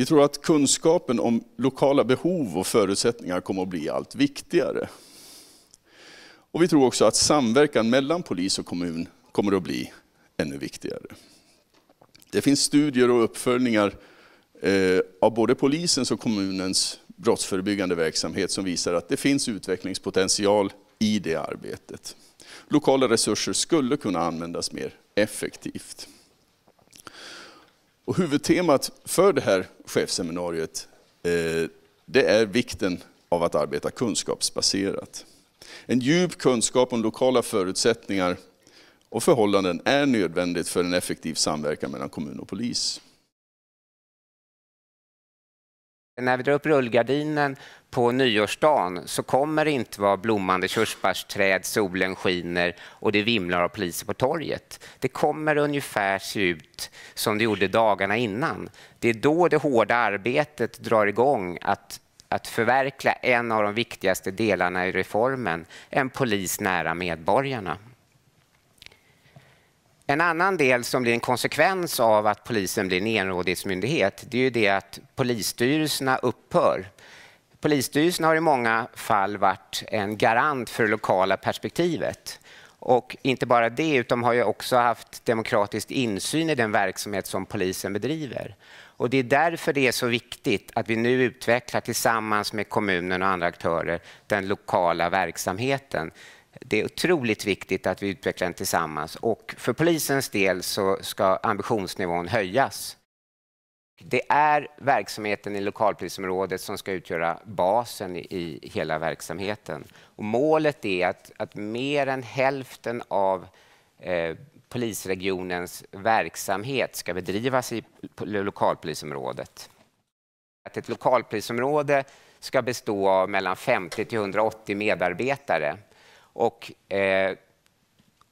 Vi tror att kunskapen om lokala behov och förutsättningar kommer att bli allt viktigare. Och vi tror också att samverkan mellan polis och kommun kommer att bli ännu viktigare. Det finns studier och uppföljningar eh, av både polisens och kommunens brottsförebyggande verksamhet som visar att det finns utvecklingspotential i det arbetet. Lokala resurser skulle kunna användas mer effektivt. Och huvudtemat för det här chefseminariet eh, det är vikten av att arbeta kunskapsbaserat. En djup kunskap om lokala förutsättningar och förhållanden är nödvändigt för en effektiv samverkan mellan kommun och polis. När vi drar upp rullgardinen på nyårsdagen så kommer det inte vara blommande körsbärsträd, solen skiner och det vimlar av poliser på torget. Det kommer ungefär se ut som det gjorde dagarna innan. Det är då det hårda arbetet drar igång att, att förverkliga en av de viktigaste delarna i reformen, en polis nära medborgarna. En annan del som blir en konsekvens av att polisen blir en enrådighetsmyndighet, det är ju det att polisstyrelserna upphör. Polisstyrelsen har i många fall varit en garant för det lokala perspektivet. Och inte bara det, utan har ju också haft demokratisk insyn i den verksamhet som polisen bedriver. Och det är därför det är så viktigt att vi nu utvecklar tillsammans med kommunen och andra aktörer den lokala verksamheten det är otroligt viktigt att vi utvecklar den tillsammans och för polisens del så ska ambitionsnivån höjas. Det är verksamheten i lokalpolisområdet som ska utgöra basen i hela verksamheten. Och målet är att, att mer än hälften av eh, polisregionens verksamhet ska bedrivas i lokalpolisområdet. Att ett lokalpolisområde ska bestå av mellan 50 till 180 medarbetare och, eh,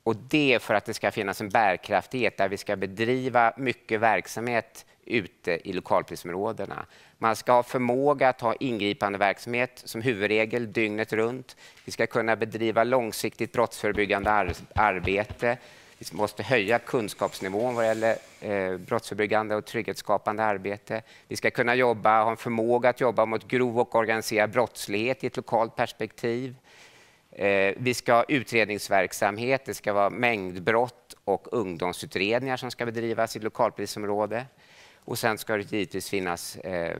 och det för att det ska finnas en bärkraftighet där vi ska bedriva mycket verksamhet ute i lokalpolisområdena. Man ska ha förmåga att ha ingripande verksamhet som huvudregel dygnet runt. Vi ska kunna bedriva långsiktigt brottsförebyggande ar arbete. Vi måste höja kunskapsnivån vad gäller eh, brottsförebyggande och trygghetsskapande arbete. Vi ska kunna jobba, ha en förmåga att jobba mot grov och organiserad brottslighet i ett lokalt perspektiv. Eh, vi ska ha utredningsverksamhet, det ska vara mängdbrott och ungdomsutredningar som ska bedrivas i lokalpolisområde. Och sen ska det givetvis finnas eh,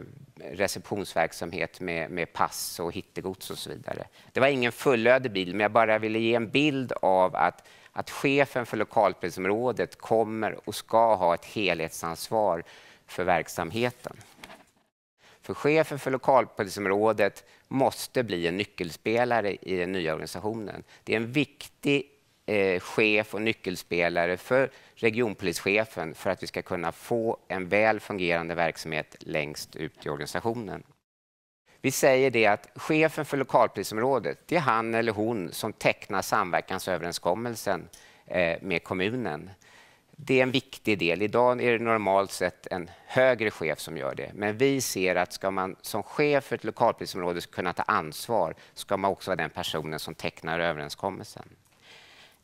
receptionsverksamhet med, med pass och hittegods och så vidare. Det var ingen fullödig bild, men jag bara ville ge en bild av att, att chefen för lokalpolisområdet kommer och ska ha ett helhetsansvar för verksamheten. För chefen för lokalpolisområdet måste bli en nyckelspelare i den nya organisationen. Det är en viktig eh, chef och nyckelspelare för regionpolischefen för att vi ska kunna få en väl fungerande verksamhet längst ut i organisationen. Vi säger det att chefen för lokalpolisområdet, det är han eller hon som tecknar samverkansöverenskommelsen eh, med kommunen. Det är en viktig del. Idag är det normalt sett en högre chef som gör det. Men vi ser att ska man som chef för ett lokalpolisområde kunna ta ansvar ska man också vara den personen som tecknar överenskommelsen.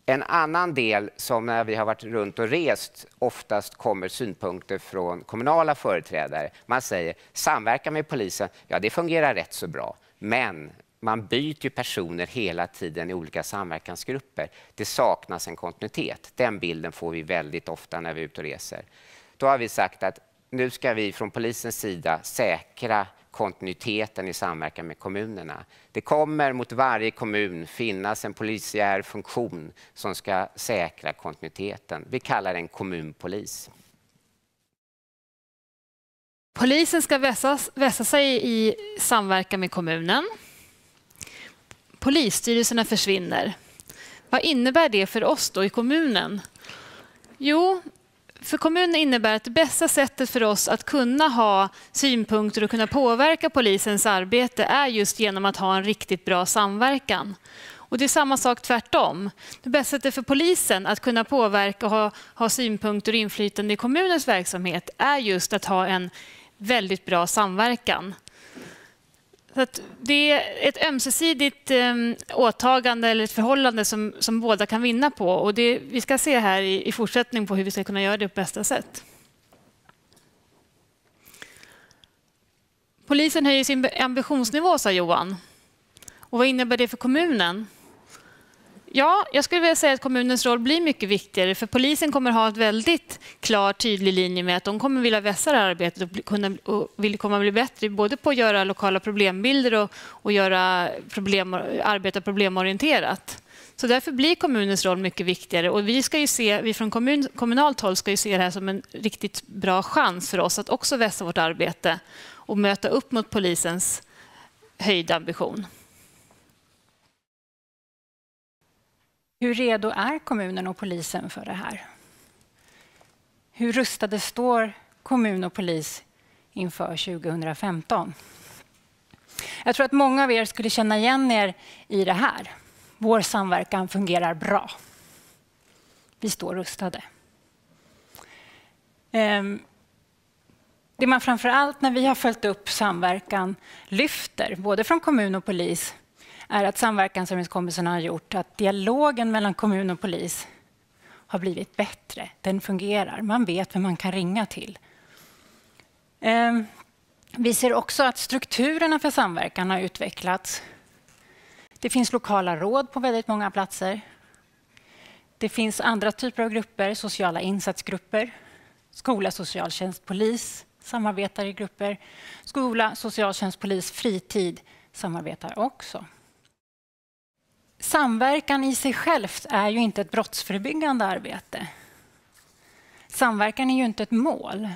En annan del som när vi har varit runt och rest oftast kommer synpunkter från kommunala företrädare. Man säger samverkan med polisen, ja det fungerar rätt så bra. Men man byter personer hela tiden i olika samverkansgrupper. Det saknas en kontinuitet. Den bilden får vi väldigt ofta när vi är ute och reser. Då har vi sagt att nu ska vi från polisens sida säkra kontinuiteten i samverkan med kommunerna. Det kommer mot varje kommun finnas en polisiär funktion som ska säkra kontinuiteten. Vi kallar den kommunpolis. Polisen ska vässa, vässa sig i samverkan med kommunen polisstyrelserna försvinner. Vad innebär det för oss då i kommunen? Jo, för kommunen innebär att det bästa sättet för oss att kunna ha synpunkter och kunna påverka polisens arbete är just genom att ha en riktigt bra samverkan. Och det är samma sak tvärtom. Det bästa sättet för polisen att kunna påverka och ha, ha synpunkter och inflytande i kommunens verksamhet är just att ha en väldigt bra samverkan. Så det är ett ömsesidigt eh, åtagande eller ett förhållande som, som båda kan vinna på. Och det, vi ska se här i, i fortsättning på hur vi ska kunna göra det på bästa sätt. Polisen höjer sin ambitionsnivå, sa Johan. Och vad innebär det för kommunen? Ja, jag skulle vilja säga att kommunens roll blir mycket viktigare för polisen kommer ha ett väldigt klar, tydlig linje med att de kommer vilja vässa det här arbetet och, kunna, och vill komma bli bättre både på att göra lokala problembilder och, och göra problem, arbeta problemorienterat. Så därför blir kommunens roll mycket viktigare och vi, ska ju se, vi från kommun, kommunalt håll ska ju se det här som en riktigt bra chans för oss att också vässa vårt arbete och möta upp mot polisens höjda ambition. Hur redo är kommunen och polisen för det här? Hur rustade står kommun och polis inför 2015? Jag tror att många av er skulle känna igen er i det här. Vår samverkan fungerar bra. Vi står rustade. Ehm, det man framför allt när vi har följt upp samverkan lyfter, både från kommun och polis, är att samverkansöverenskommelsen har gjort att dialogen mellan kommun och polis har blivit bättre. Den fungerar. Man vet vem man kan ringa till. Ehm, vi ser också att strukturerna för samverkan har utvecklats. Det finns lokala råd på väldigt många platser. Det finns andra typer av grupper, sociala insatsgrupper, skola, socialtjänst, polis samarbetar i grupper. Skola, socialtjänst, polis, fritid samarbetar också. Samverkan i sig självt är ju inte ett brottsförebyggande arbete. Samverkan är ju inte ett mål.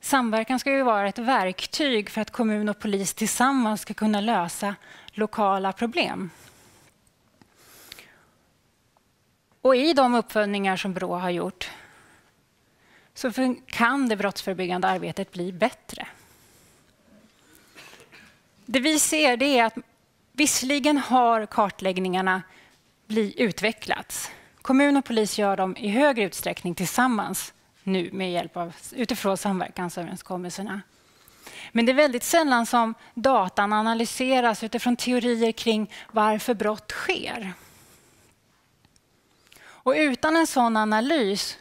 Samverkan ska ju vara ett verktyg för att kommun och polis tillsammans ska kunna lösa lokala problem. Och I de uppföljningar som Brå har gjort så kan det brottsförebyggande arbetet bli bättre. Det vi ser det är att Visserligen har kartläggningarna utvecklats. Kommun och polis gör dem i högre utsträckning tillsammans nu med hjälp av, utifrån samverkansöverenskommelserna. Men det är väldigt sällan som datan analyseras utifrån teorier kring varför brott sker. Och utan en sån analys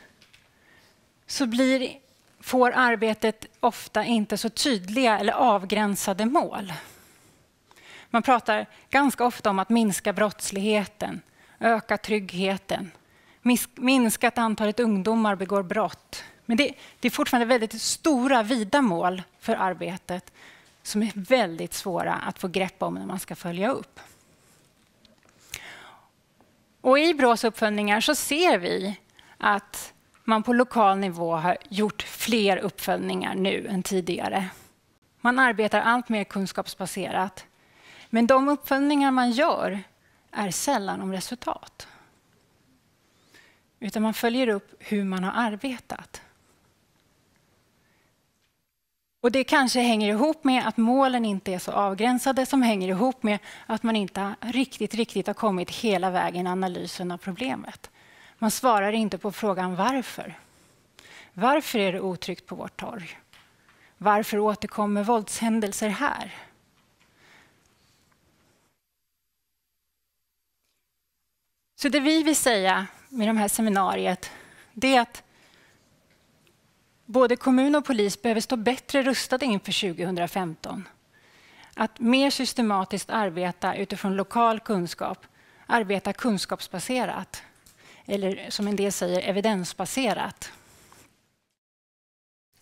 så blir, får arbetet ofta inte så tydliga eller avgränsade mål. Man pratar ganska ofta om att minska brottsligheten, öka tryggheten, minska att antalet ungdomar begår brott. Men det, det, är fortfarande väldigt stora, vida mål för arbetet som är väldigt svåra att få grepp om när man ska följa upp. Och I Brås uppföljningar så ser vi att man på lokal nivå har gjort fler uppföljningar nu än tidigare. Man arbetar allt mer kunskapsbaserat. Men de uppföljningar man gör är sällan om resultat. Utan man följer upp hur man har arbetat. Och Det kanske hänger ihop med att målen inte är så avgränsade som hänger ihop med att man inte riktigt, riktigt har kommit hela vägen i analysen av problemet. Man svarar inte på frågan varför. Varför är det otryggt på vårt torg? Varför återkommer våldshändelser här? Så det vi vill säga med det här seminariet, det är att både kommun och polis behöver stå bättre rustade inför 2015. Att mer systematiskt arbeta utifrån lokal kunskap, arbeta kunskapsbaserat. Eller som en del säger, evidensbaserat.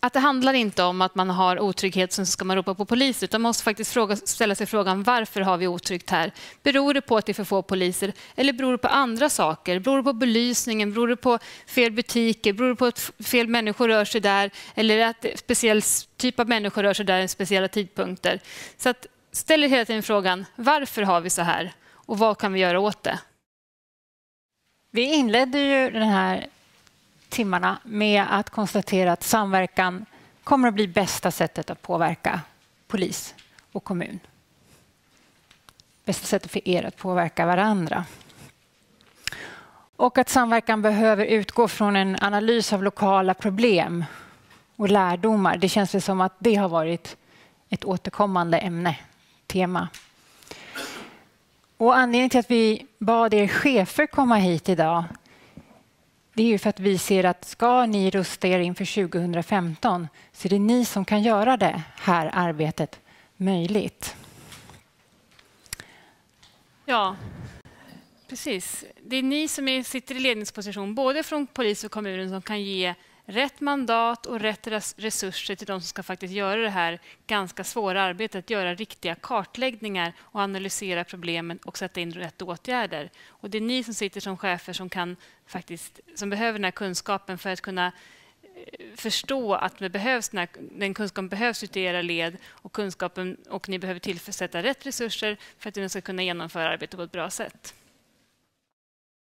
Att det handlar inte om att man har otrygghet som ska man ropa på polis utan man måste faktiskt fråga, ställa sig frågan varför har vi otryggt här? Beror det på att det är för få poliser eller beror det på andra saker? Beror det på belysningen? Beror det på fel butiker? Beror det på att fel människor rör sig där? Eller att en speciell typ av människor rör sig där i speciella tidpunkter? Så att ställ er hela tiden frågan varför har vi så här? Och vad kan vi göra åt det? Vi inledde ju den här timmarna med att konstatera att samverkan kommer att bli bästa sättet att påverka polis och kommun. Bästa sättet för er att påverka varandra. Och att samverkan behöver utgå från en analys av lokala problem och lärdomar. Det känns som att det har varit ett återkommande ämne, tema. Och anledningen till att vi bad er chefer komma hit idag det är ju för att vi ser att ska ni rusta er inför 2015 så är det ni som kan göra det här arbetet möjligt. Ja, precis. Det är ni som sitter i ledningsposition, både från polis och kommunen, som kan ge rätt mandat och rätt resurser till de som ska faktiskt göra det här ganska svåra arbetet, att göra riktiga kartläggningar och analysera problemen och sätta in rätt åtgärder. Och det är ni som sitter som chefer som, kan faktiskt, som behöver den här kunskapen för att kunna eh, förstå att det behövs, den, här, den kunskapen behövs ute i era led och, kunskapen, och ni behöver tillsätta rätt resurser för att ni ska kunna genomföra arbetet på ett bra sätt.